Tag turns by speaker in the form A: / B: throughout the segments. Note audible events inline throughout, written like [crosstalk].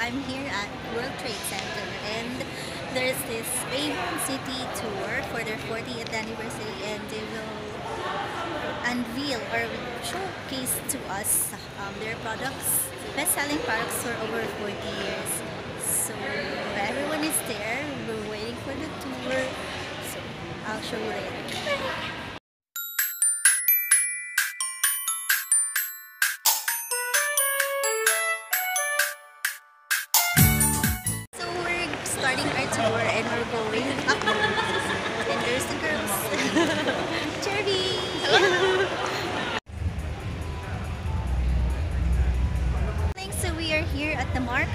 A: I'm here at World Trade Center and there's this Avon City tour for their 40th anniversary and they will unveil or showcase to us um, their products, best-selling products for over 40 years. So everyone is there, we're waiting for the tour. So I'll show you later. And we're going. [laughs] And there's the girls. [laughs] Cherry! [laughs] so we are here at the Mark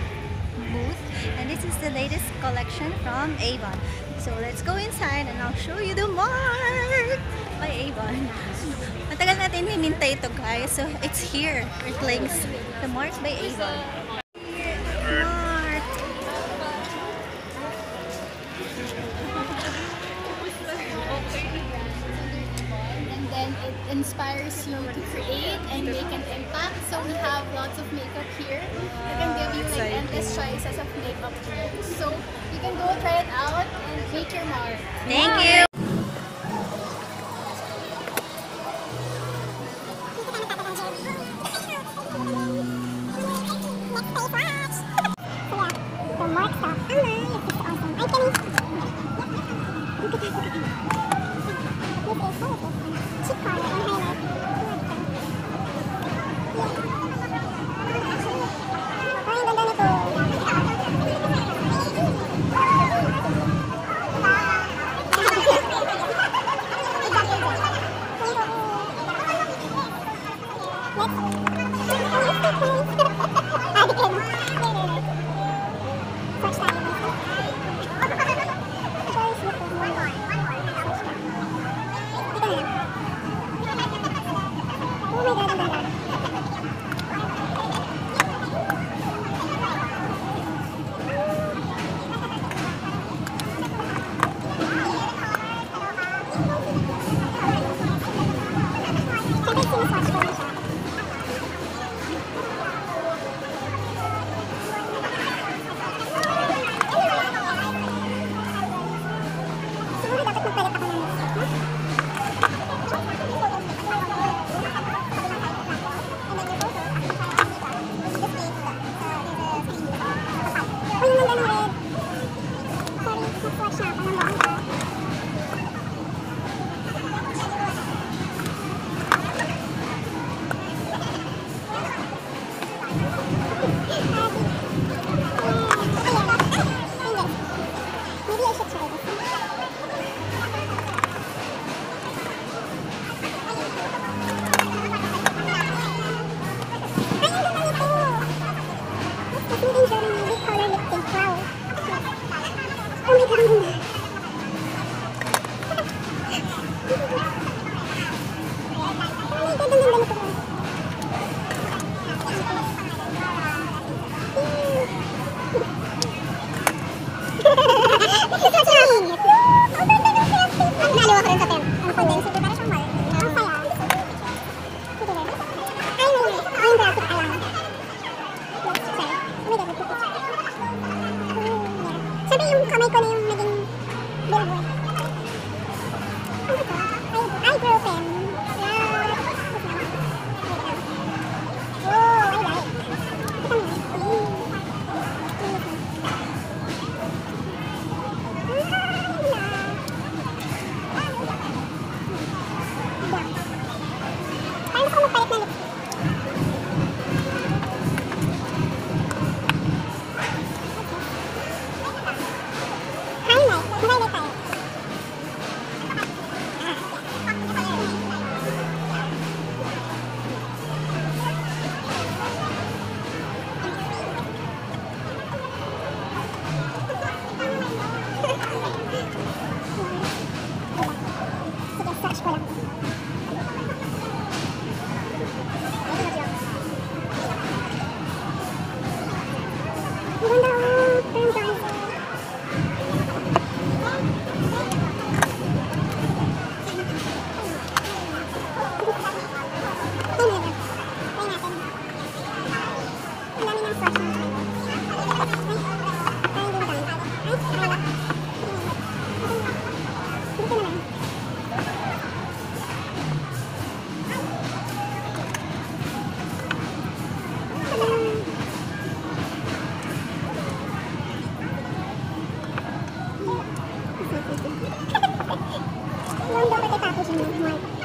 A: booth and this is the latest collection from Avon. So let's go inside and I'll show you the Mark by Avon. Matagal natin hinintay ito guys. So it's here. It links the Mark by Avon.
B: Lots of makeup here. We can give you like endless choices of makeup tools. So you can go try it out and make your mark.
A: Thank you!
C: The mark stuff. My, this is awesome. I can... Look at that, look at that. This is, what is this? Oh 我们都得打出身
A: 汗。[laughs]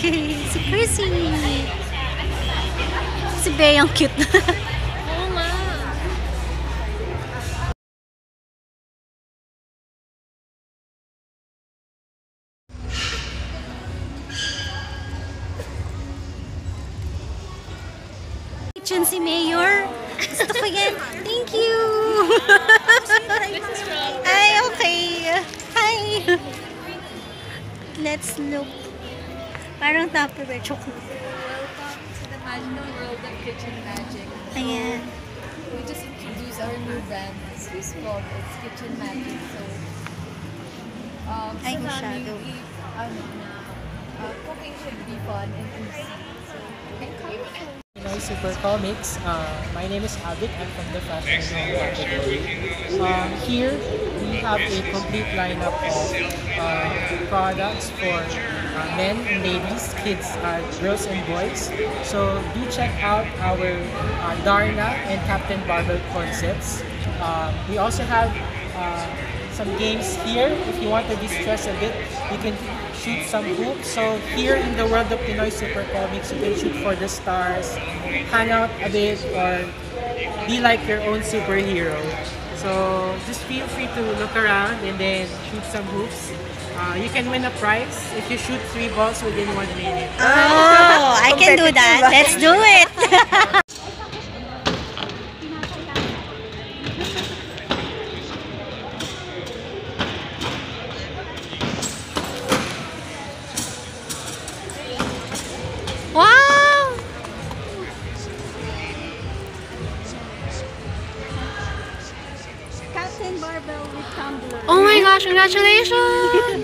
A: si Percy. Si Bea ang cute. [laughs]
B: Oo nga.
A: Kitchen si Mayor. Gusto ko yan. Thank you. Ay, okay. Hi. Let's look. Parang Tupperware chocolate.
B: Welcome to the magical world of kitchen magic.
A: Ayan.
B: We just introduced our new brand. It's who's called it's Kitchen Magic. So, um,
A: Ay,
B: sa
A: masyado.
B: namin, if, ano na, uh, cooking should be fun and easy. So, okay, come.
D: Super Comics. Uh, my name is Abit. I'm from the fashion category. Um, here, we have a complete lineup of uh, products for men ladies, kids, uh, girls and boys. So do check out our uh, Darna and Captain Barbell concepts. Uh, we also have uh, some games here. If you want to distress a bit, you can shoot some hoops. So here in the world of Pinoy Super Comics, you can shoot for the stars, hang out a bit, or be like your own superhero. So just feel free to look around and then shoot some hoops. Uh, you can win a prize if you shoot three balls within one minute.
A: Oh, [laughs] I can do that. Let's do it. [laughs] wow!
B: Captain Barbell with tumbler.
A: Oh my gosh, congratulations! [laughs]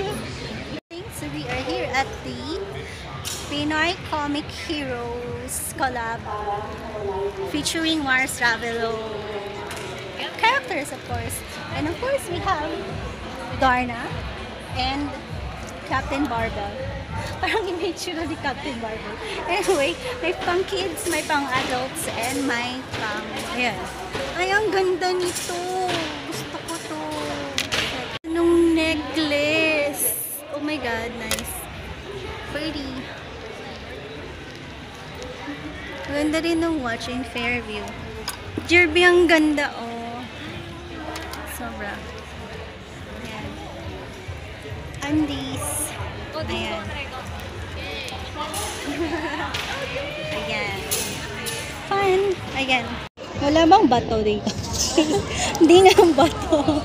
A: so we are here at the Pinoy Comic Heroes collab featuring Mars Ravelo characters of course. And of course we have Darna and Captain Barbell. [laughs] Parang image yun ni Captain Barbell. Anyway, may pang kids, may pang adults, and may pang... Ayan. Ay, ang ganda nito. Gusto ko to. Nung necklace. Oh my God, nice. Pretty. Ganda rin ng watching Fairview. Jerby, ang ganda, oh. Sobra. Ayan. Undies. Ayan. [laughs] Ayan. Fun. Ayan. Wala bang bato dito? [laughs] Hindi nga ang bato.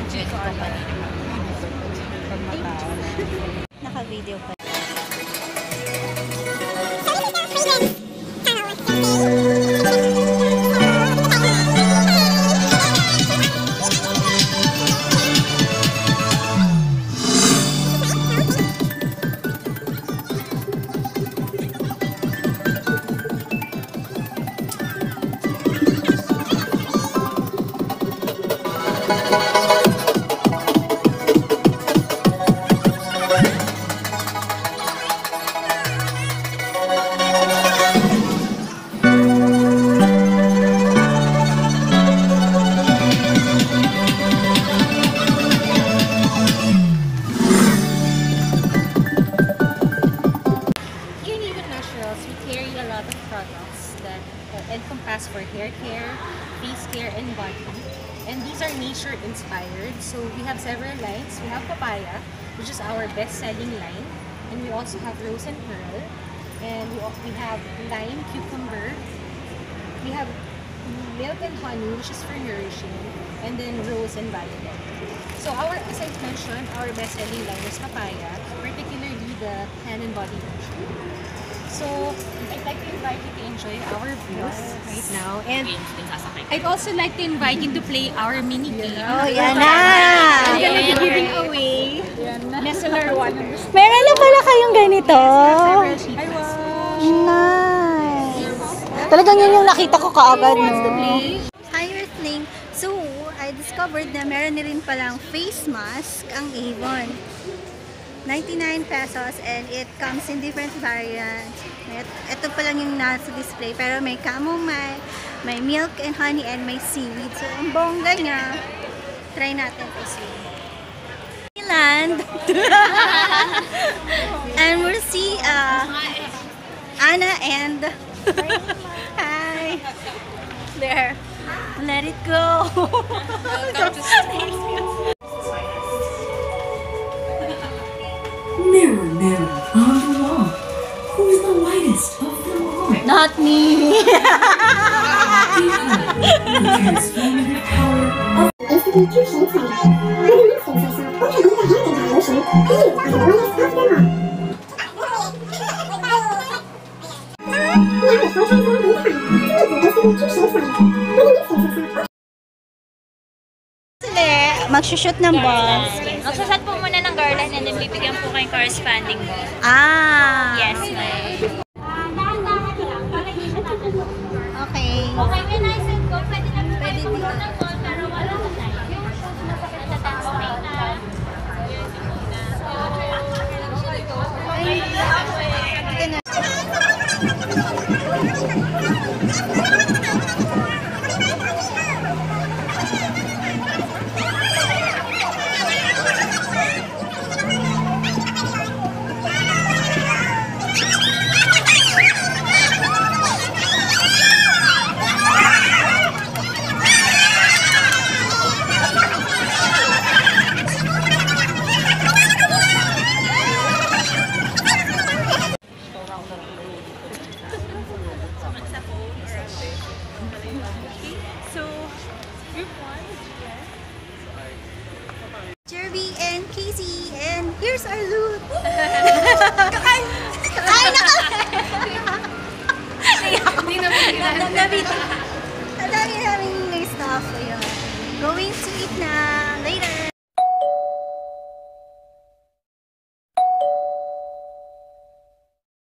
A: budget ko pa Naka-video pa.
E: For hair care, face care, and body. And these are nature inspired. So we have several lines. We have papaya, which is our best-selling line. And we also have rose and pearl. And we, we have lime, cucumber. We have milk and honey, which is for nourishing. And then rose and violet. So our, as I mentioned, our best-selling line is papaya, particularly the hand and body. So I'd like to invite you to enjoy our booth right now. And I'd also like to invite you to play our mini game.
A: Oh, yan na!
E: I'm gonna be giving away Nestler one.
A: Meron na pala kayong ganito. Nice.
F: Talagang yun yung nakita ko kaagad, no?
A: Hi Earthling! So, I discovered na meron na rin palang face mask ang Avon. 99 pesos and it comes in different variants. Ito pa lang yung nasa display pero may chamomile, may milk and honey and may seaweed. So, ang bongga niya. Try natin to see. Land. and we'll see uh, Anna and [laughs] Hi. There. Let it go. [laughs]
C: yourself,
A: Sili, magsushoot ng boss.
G: Magsasat po muna ng garland and then bibigyan po kayong corresponding mo.
A: Ah.
G: Yes, ma'am. 我还
A: 没呢。Jerby and Casey and here's our loot. [laughs] Kakain. Kakain na kami. Hindi na Ang dami namin stuff. Ayun. Going to eat na.